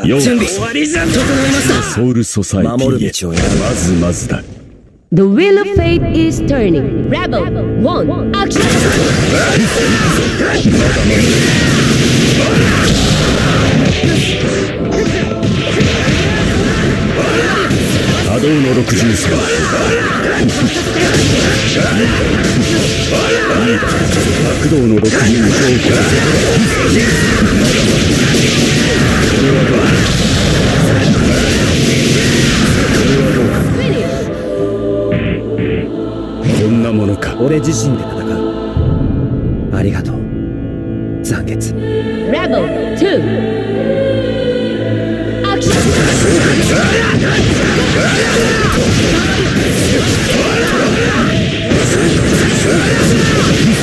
ようこそ終わりじゃ整いましたソウルソサイティ守るへ道を選ぶまずまずだ。The wheel of fate is turning. Rebel, one, action! 波動の63白道の62上こなものか。俺自身で戦う。ありがとう。残月 Rebel, two, action! 波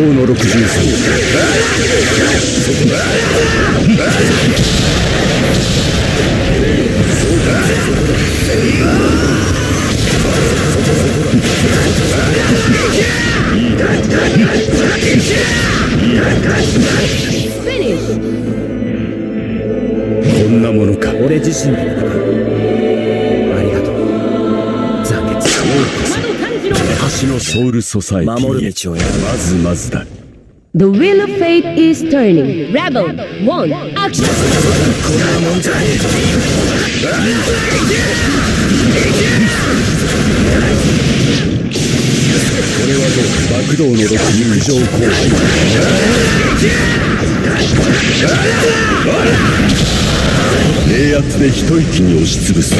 動の63こんなものか。俺自身で戦う私のソウルソサイティへ。守る道を選ぶまずまずだ。The wheel of fate is turning. Rebel, one, action! 爆道の6陸上攻撃冷圧で一息に押しつぶす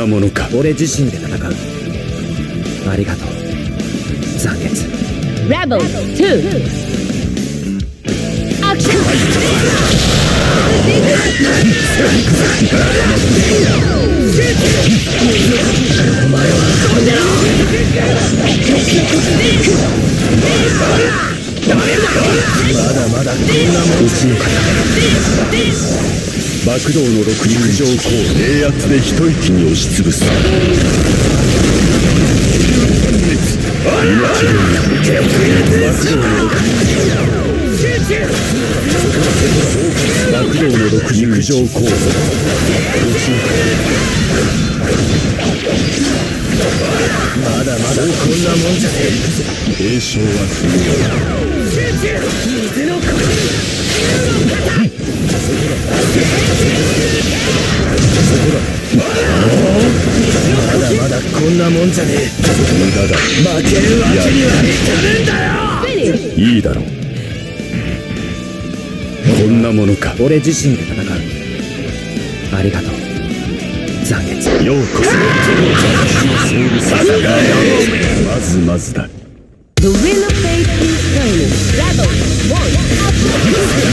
なものか。俺自身で戦う。ありがとう。残月。Rebel, two, action! 爆道の6陸上攻冷圧で一息に押しつぶす爆道の6陸上攻まだまだこんなもんじゃねえ栄唱は不要まだまだこんなもんじゃねえ無駄だ負けるわけにはいかねえんだよいいだろう。こんなものか。俺自身で戦う。ありがとう。残月。ようこそ。まずまずだ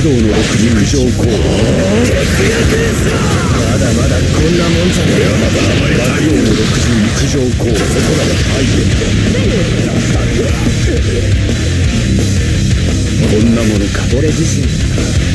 道の6陸上攻まだまだこんなもんじゃねえよ。爆道の60陸上攻こんなものか。俺自身。